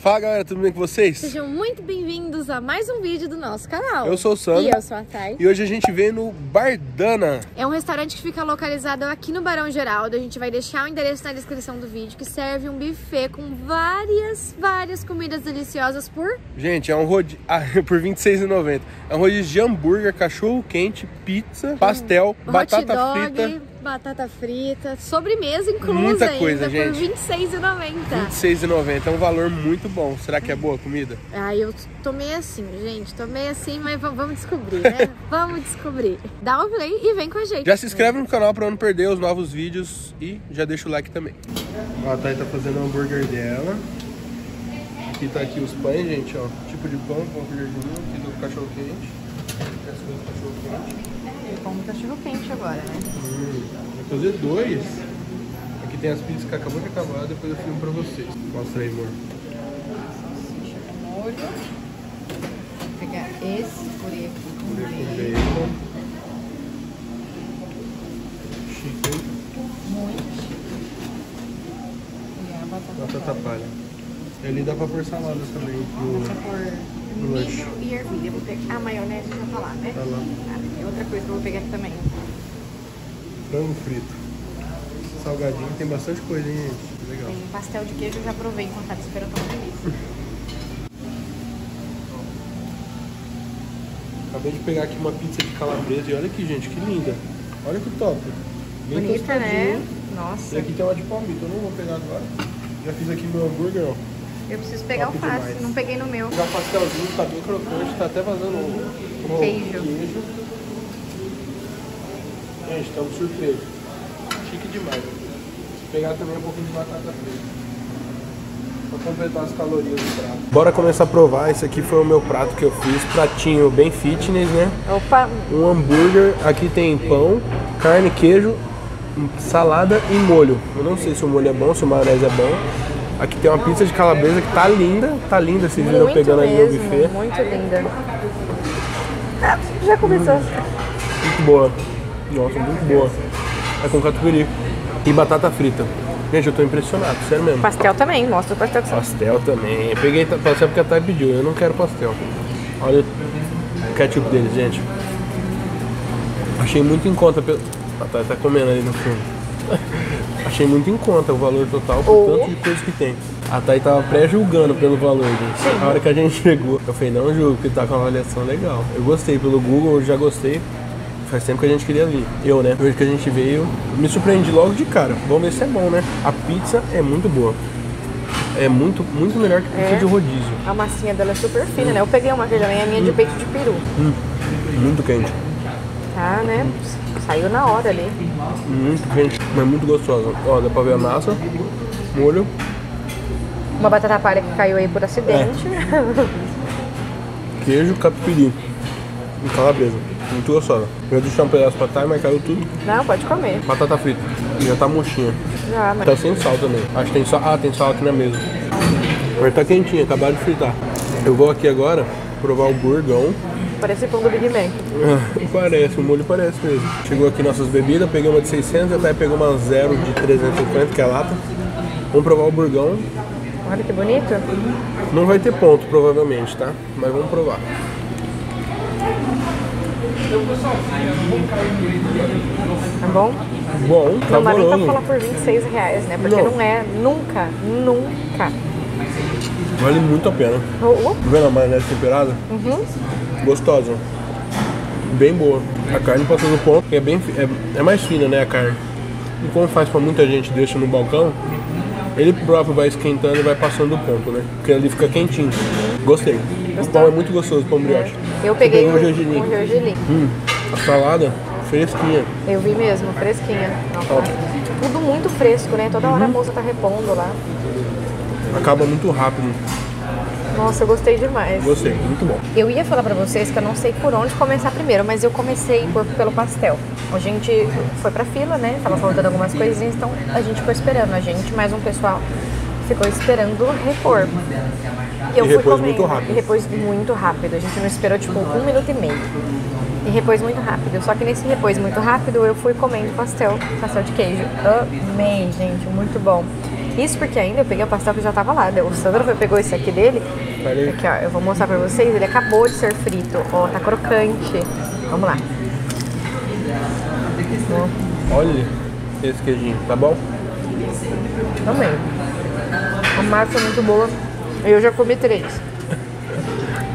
Fala galera, tudo bem com vocês? Sejam muito bem-vindos a mais um vídeo do nosso canal. Eu sou o Sandro. E eu sou a Thay. E hoje a gente veio no Bardana. É um restaurante que fica localizado aqui no Barão Geraldo. A gente vai deixar o endereço na descrição do vídeo, que serve um buffet com várias, várias comidas deliciosas por... Gente, é um rodízio... Ah, por R$26,90. É um rodízio de hambúrguer, cachorro quente, pizza, pastel, hum, batata dog, frita. Batata frita, sobremesa inclusa Muita ainda, coisa, por gente. R$26,90. R$26,90. É um valor muito bom. Será que é boa a comida? Ah, eu tomei assim, gente. Tomei assim, mas vamos descobrir, né? vamos descobrir. Dá um play e vem com a gente. Já se inscreve no canal pra não perder os novos vídeos e já deixa o like também. Ó, a Thay tá fazendo o hambúrguer dela. Aqui tá aqui os pães, gente, ó. Tipo de pão, pão com jardim, aqui do cachorro quente. Aqui as coisas do cachorro quente. Como cachorro quente agora, né? Hum, vou fazer dois. Aqui tem as pizzas que acabou de acabar, depois eu filmo pra vocês. Mostra aí, amor. molho. Vou pegar esse purê aqui com Purê com bacon. bacon. Chique, hein? Muito chique. E a batata, Batata palha. E ali dá pra pôr saladas também. No... pôr no lanche. milho e ervilha. Eu Vou pegar a maionese já tá lá, né? Tá lá. Ah, outra coisa que eu vou pegar aqui também. Frango frito. Salgadinho, tem bastante coisa, hein, gente? Legal. Tem pastel de queijo, eu já provei enquanto tava esperando uma delícia. Acabei de pegar aqui uma pizza de calabresa e olha aqui, gente, que linda. Olha que top. Bem Bonita, né? tostadinha. E Nossa. aqui tem uma de palmito, eu não vou pegar agora. Já fiz aqui meu hambúrguer, ó. Eu preciso pegar Top o fácil, demais. não peguei no meu. Já o pastelzinho tá bem crocante, tá até vazando o, o Queijo. queijo. Gente, estamos surpresos. Chique demais. Vou pegar também um pouquinho de batata frita. Pra completar as calorias do prato. Bora começar a provar. Esse aqui foi o meu prato que eu fiz. Pratinho bem fitness, né? Opa, Um hambúrguer. Aqui tem pão, carne, queijo, salada e molho. Eu não sei se o molho é bom, se o maionese é bom. Aqui tem uma pizza de calabresa que tá linda. Tá linda, vocês viram muito pegando ali no mesmo, buffet. muito linda. Ah, já começou. Muito boa. Nossa, muito boa. É com catupiry. E batata frita. Gente, eu tô impressionado, sério mesmo. Pastel também, mostra o pastel que você Pastel também. Eu peguei pastel porque a Thay pediu, eu não quero pastel. Olha o ketchup deles, gente. Achei muito em conta. Pelo... A Thay tá comendo ali no fundo. Achei muito em conta o valor total por Oh. tanto de coisa que tem. A Thay tava pré-julgando pelo valor, gente. A hora que a gente chegou, eu falei, não julgo, porque tá com uma avaliação legal. Eu gostei pelo Google, eu já gostei. Faz tempo que a gente queria vir. Eu, né? Hoje que a gente veio, me surpreendi logo de cara. Vamos ver se é bom, né? A pizza é muito boa. É muito, muito melhor que pizza É? de rodízio. A massinha dela é super fina, né? Eu peguei uma aqui também, a minha de peito de peru. Muito quente. Tá, né? Saiu na hora ali. Muito quente, mas muito gostosa. Ó, dá pra ver a massa, molho. Uma batata palha que caiu aí por acidente. queijo, catupiry e calabresa. Muito gostosa. Eu ia deixar um pedaço pra Thay, mas caiu tudo. Não, pode comer. Batata frita. Já tá murchinha. Já, mas... Tá sem sal também. Acho que tem sal. Ah, tem sal aqui na mesa. Mas tá quentinha, acabaram de fritar. Eu vou aqui agora provar o burgão. Parece pão do Big Mac. parece, o molho parece mesmo. Chegou aqui nossas bebidas, peguei uma de 600 e até pegou uma zero de 350, que é a lata. Vamos provar o burgão. Olha que bonito. Não vai ter ponto, provavelmente, tá? Mas vamos provar. Tá bom? Bom, tá Não dá nem pra falar por 26 reais, né? Porque Não. não, é nunca, nunca. Vale muito a pena. Oh. Tá vendo a maionese temperada? Uhum. Gostosa. Bem boa. A carne passou do ponto, que é bem é, é mais fina, né, a carne. E como faz pra muita gente, deixa no balcão, ele próprio vai esquentando e vai passando do ponto, né? Porque ali fica quentinho. Gostei. O pão é muito gostoso, pão brioche. Eu peguei o o gergelim. o gergelim. Hum, a salada fresquinha. Eu vi mesmo, fresquinha. Tudo muito fresco, né? Toda hora a moça tá repondo lá. Acaba muito rápido. Nossa, eu gostei demais. Gostei, muito bom. Eu ia falar pra vocês que eu não sei por onde começar primeiro, mas eu comecei por, pelo pastel. A gente foi pra fila, né? Tava faltando algumas coisinhas, então a gente ficou esperando. A gente, mais um pessoal, ficou esperando repor. eu E fui repôs comendo. muito rápido. E repôs muito rápido. A gente não esperou, tipo, um minuto e meio. E repôs muito rápido. Só que nesse repôs muito rápido, eu fui comendo pastel, pastel de queijo. Amei, gente, muito bom. Isso porque ainda eu peguei o pastel que já tava lá. né? O Sandro foi, pegou esse aqui dele. Aqui, ó, eu vou mostrar pra vocês. Ele acabou de ser frito. Ó, tá crocante. Vamos lá. Olha esse queijinho, tá bom? também. A massa é muito boa. Eu já comi três.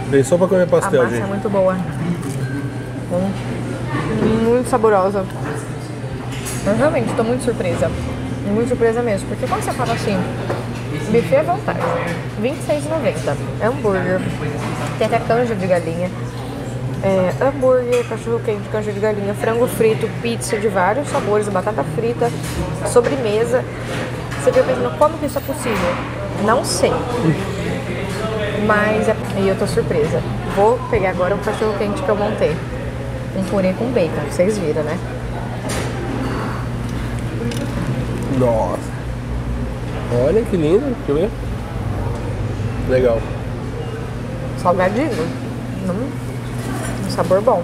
Veio só pra comer A pastel, massa é gente. muito boa. Hum, Muito saborosa. Eu realmente tô muito surpresa. Muito surpresa mesmo. Porque quando você fala assim, buffet à vontade, R$26,90. Hambúrguer. Tem até canja de galinha. É, hambúrguer, cachorro quente, canja de galinha, frango frito, pizza de vários sabores, batata frita, sobremesa. Você fica pensando como que isso é possível? Não sei. Mas é... e eu tô surpresa. Vou pegar agora o cachorro quente que eu montei. Um purê com bacon, vocês viram, né? Nossa. Olha que lindo, deixa eu ver. Legal. Salgadinho. Hum, um sabor bom.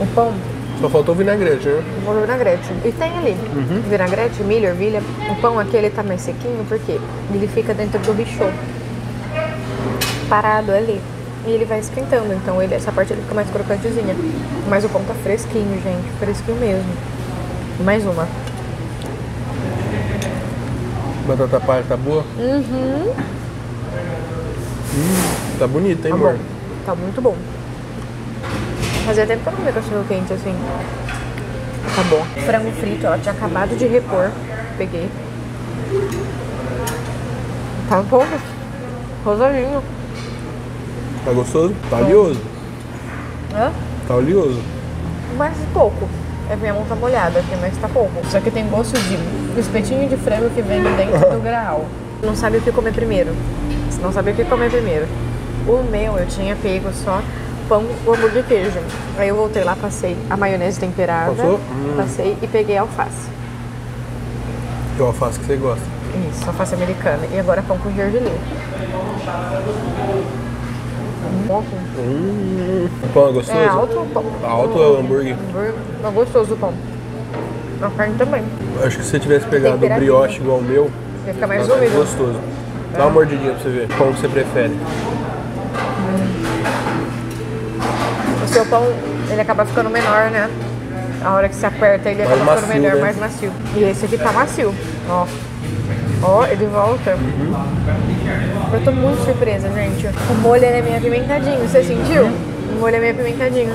O pão, Só faltou o vinagrete, né? vou vinagrete. E tem ali vinagrete, milho, ervilha. O pão aqui ele tá mais sequinho porque ele fica dentro do bichô. Parado ali. E ele vai esquentando, então ele, essa parte ele fica mais crocantezinha. Mas o pão tá fresquinho, gente. Fresquinho mesmo. Mais uma. Batata palha tá boa? Uhum. Tá bonita, hein, Tá amor? bom. Tá muito bom. Fazia tempo que eu não comia cachorro quente assim. Tá bom. Frango frito, ela tinha acabado de repor. Peguei. Tá bom. Rosalinho. Tá gostoso? Tá oleoso. Hã? Tá oleoso. Mas pouco. É minha mão tá molhada aqui, mas tá pouco. Isso aqui tem gosto de espetinho de frango que vem dentro do graal. Não sabe o que comer primeiro. Você não sabia o que comer primeiro. O meu, eu tinha pego só pão, o hambúrguer e queijo. Aí eu voltei lá, passei a maionese temperada, Passou? Hum. passei e peguei a alface. Que alface que você gosta. Isso, alface americana. E agora pão com gergelim. Hum, Hum, o pão é gostoso? É alto o pão. Alto é o hambúrguer. Hambúrguer É gostoso o pão. A carne também. Acho que se você tivesse pegado o brioche igual o meu, Vai ficar mais é úmido. gostoso. Dá uma mordidinha pra você ver. Qual que você prefere? O seu pão, ele acaba ficando menor, né? A hora que você aperta, ele Mais acaba ficando macio, melhor, né? mais macio. E esse aqui tá macio, ó. Ó, ele volta. Uhum. Eu tô muito surpresa, gente. O molho é meio apimentadinho, você sentiu? O molho é meio apimentadinho.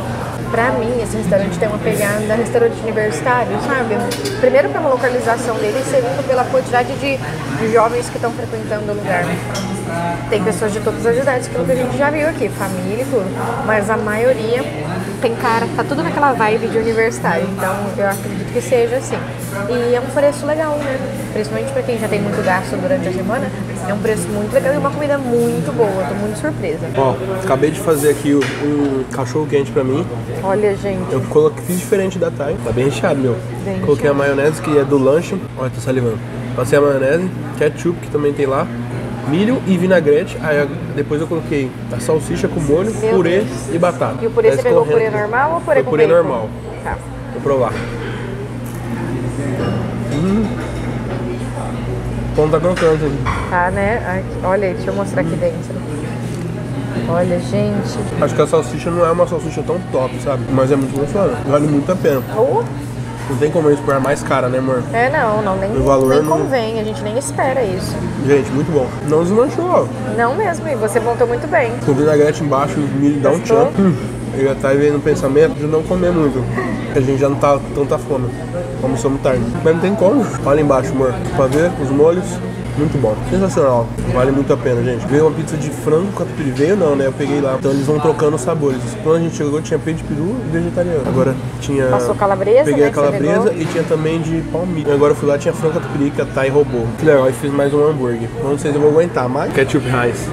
Pra mim, esse restaurante tem uma pegada restaurante universitário, sabe? Primeiro pela localização dele e segundo pela quantidade de, de jovens que estão frequentando o lugar. Tem pessoas de todas as idades, pelo que a gente já viu aqui, família e tudo. Mas a maioria tem cara, tá tudo naquela vibe de universitário. Então eu acredito que seja assim. E é um preço legal, né? Principalmente pra quem já tem muito gasto durante a semana, é um preço muito legal e uma comida muito boa. Eu tô muito surpresa. Ó, acabei de fazer aqui o- um cachorro quente pra mim. Olha, gente. Eu coloquei, fiz diferente da Thay. Tá bem recheado, meu. Bem Coloquei recheado. a maionese, que é do lanche. Olha, tô salivando. Passei a maionese, ketchup, que também tem lá. Milho e vinagrete. Aí depois eu coloquei a salsicha com molho, Meu purê Deus. e batata. E o purê Tá você pegou purê normal ou purê Foi com purê bacon? normal. Tá. Vou provar. Hum. O pão tá crocante. Tá, né? Olha aí, deixa eu mostrar aqui dentro. Olha, gente. Acho que a salsicha não é uma salsicha tão top, sabe? Mas é muito gostosa. Vale muito a pena. Oh, Não tem como eles pôr mais cara, né, amor? é, não, não, nem, O valor nem não- convém, a gente nem espera isso. Gente, muito bom. Não desmanchou. Não mesmo, e você montou muito bem. Com vinagrete embaixo, o milho dá um tchan. Hum, Eu já tava vendo no pensamento de não comer muito. porque A gente já não tá tanta fome. Almoçamos tarde. Mas não tem como. Olha embaixo, amor. Pra ver os molhos. Muito bom. Sensacional. Vale muito a pena, gente. Veio uma pizza de frango catupiry. Veio não, né? Eu peguei lá. Então eles vão trocando os sabores. Quando a gente chegou, tinha peito de peru e vegetariano. Agora tinha... Passou calabresa, Peguei né, a calabresa e tinha também de palmito. Agora eu fui lá, tinha frango catupiry a Thay roubou. Que legal. E fiz mais um hambúrguer. Não sei se eu vou aguentar, mas... Ketchup Heinz.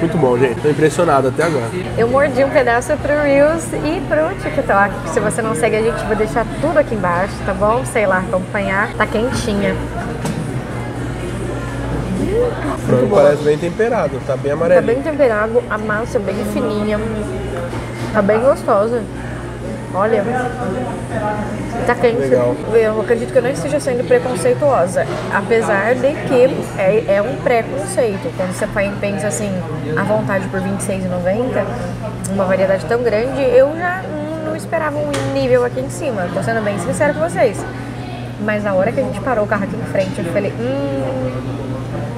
Muito bom, gente. Tô impressionado até agora. Eu mordi um pedaço pro Reels e pro TikTok. Se você não segue a gente, vou deixar tudo aqui embaixo, tá bom? Sei lá, acompanhar. Tá quentinha. O frango parece bem temperado, tá bem Tá amarelinho. bem temperado, a massa é bem fininha. Tá bem gostosa. Olha, tá quente. Legal. Eu acredito que eu não esteja sendo preconceituosa. Apesar de que é, é um preconceito. Quando você pensa assim, à vontade por R$26,90, uma variedade tão grande, eu já não esperava um nível aqui em cima. Tô sendo bem sincera com vocês. Mas na hora que a gente parou o carro aqui em frente, eu falei, hum,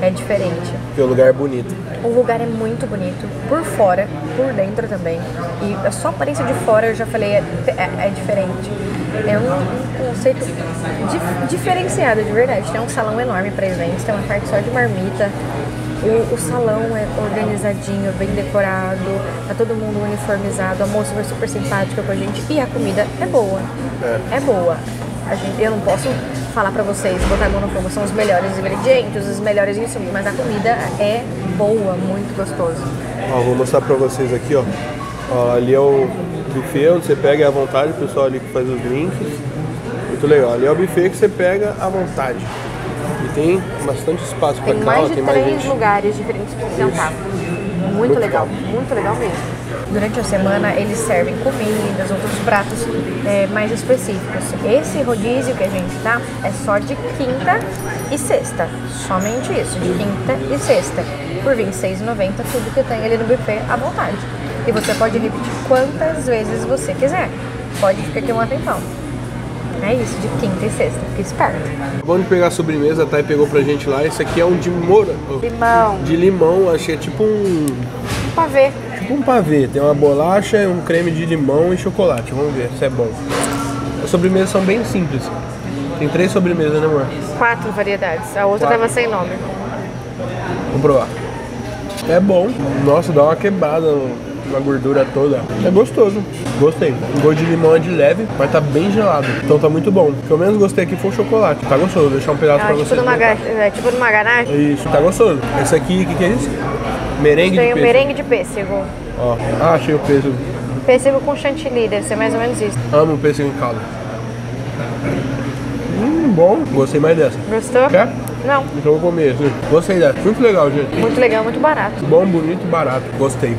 é diferente. Porque o lugar é bonito. O lugar é muito bonito, por fora, por dentro também. E a só aparência de fora eu já falei, é, é, é diferente. É um, um conceito dif- diferenciado, de verdade. Tem um salão enorme pra eventos, tem uma parte só de marmita. O, o salão é organizadinho, bem decorado, tá todo mundo uniformizado, a moça foi super simpática com a gente e a comida é boa. É. É boa. A gente, eu não posso falar pra vocês, botar a mão na fogo, são os melhores ingredientes, os melhores isso, mas a comida é boa, muito gostoso. Ó, vou mostrar pra vocês aqui, ó. Ó, Ali é o buffet onde você pega à vontade, o pessoal ali que faz os drinks. Muito legal. Ali é o buffet que você pega à vontade. E tem bastante espaço Tem cá, ó, mais de tem mais três gente. lugares diferentes para sentar. Muito legal, muito legal mesmo. Durante a semana eles servem comidas, outros pratos é, mais específicos. Esse rodízio que a gente tá é só de quinta e sexta. Somente isso, de quinta e sexta. Por R$ 26,90 tudo que tem ali no buffet à vontade. E você pode repetir quantas vezes você quiser. Pode ficar aqui um tempão. É isso, de quinta e sexta. Fique esperto. Acabamos de pegar a sobremesa, a Thay pegou pra gente lá. Esse aqui é um de mora... Limão, De limão, achei tipo um... pavê. Tipo um pavê. Tem uma bolacha, um creme de limão e chocolate. Vamos ver se é bom. As sobremesas são bem simples. Tem três sobremesas, né amor? Quatro variedades. A outra Quatro. tava sem nome. Vamos provar. É bom. Nossa, dá uma quebrada na gordura toda. É gostoso. Gostei. O gosto de limão é de leve, mas tá bem gelado. Então tá muito bom. O que eu menos gostei aqui foi o chocolate. Tá gostoso. Vou deixar um pedaço Ah, pra tipo, vocês. numa, é, tipo numa ganache. Isso, tá gostoso. Esse aqui, o que, que é isso? Merengue Tem de pêssego. merengue de pêssego. Ó, ah, achei o pêssego. Pêssego com chantilly, deve ser mais ou menos isso. Amo pêssego em calda. Hum, bom. Gostei mais dessa. Gostou? Quer? Não. Então vou comer. Gostei dessa. Muito legal, gente. Muito legal, muito barato. Bom, bonito e barato. Gostei.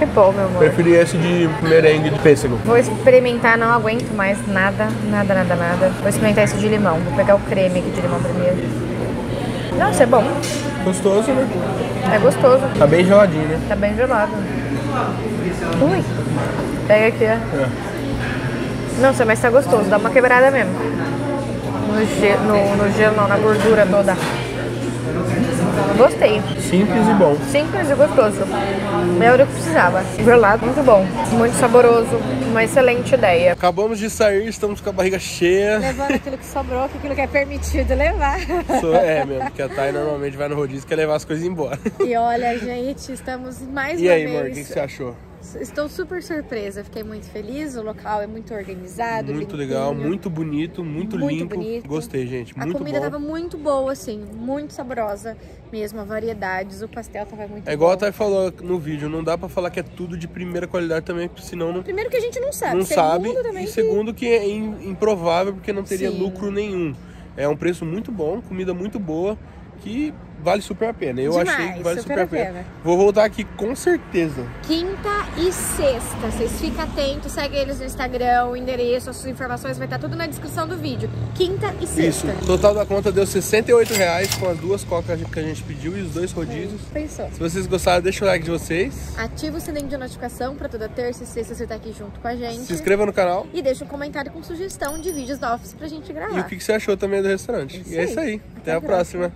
Que bom, meu amor. Preferi esse de merengue de pêssego. Vou experimentar, não aguento mais nada, nada, nada, nada. Vou experimentar esse de limão. Vou pegar o creme aqui de limão primeiro. Nossa, é bom. Gostoso, né? É gostoso. Tá bem geladinho, né? Tá bem gelado. Ui. Pega aqui, ó. É. Nossa, mas tá gostoso. Dá uma quebrada mesmo. No gelo, no, no gelo não, na gordura toda. Gostei. Simples e bom. Simples e gostoso. É o que precisava. Gelado, muito bom. Muito saboroso. Uma excelente ideia. Acabamos de sair, estamos com a barriga cheia. Levando aquilo que sobrou, que aquilo que é permitido levar. Sou- é mesmo, porque a Thay normalmente vai no rodízio e quer levar as coisas embora. E olha, gente, estamos mais E uma aí, vez. amor, o que você achou? Estou super surpresa, fiquei muito feliz. O local é muito organizado, Muito limpinho. legal, muito bonito, muito, Muito limpo. bonito. Gostei, gente. A Muito comida bom. tava muito boa, assim, muito saborosa mesmo, variedades. O pastel tava muito É igual a bom. Thay falou no vídeo, não dá pra falar que é tudo de primeira qualidade também, porque senão não, Primeiro que a gente não sabe, não segundo sabe. também E que- segundo que é im- improvável, porque não teria Sim. lucro nenhum. É um preço muito bom, comida muito boa, que vale super a pena. Eu Demais, achei que vale super super, a pena. pena. Vou voltar aqui com certeza. Quinta e sexta. Vocês ficam atentos, segue eles no Instagram, o endereço, as suas informações vai estar tudo na descrição do vídeo. Quinta e Isso. sexta. O total da conta deu 68 reais com as duas cocas que a gente pediu e os dois rodízios. Pensou. Se vocês gostaram, deixa o like de vocês. Ativa o sininho de notificação para toda terça e sexta você estar aqui junto com a gente. Se inscreva no canal. E deixa um comentário com sugestão de vídeos da Office pra gente gravar. E o que você achou também do restaurante. Isso e é isso aí. Até, Até a a próxima.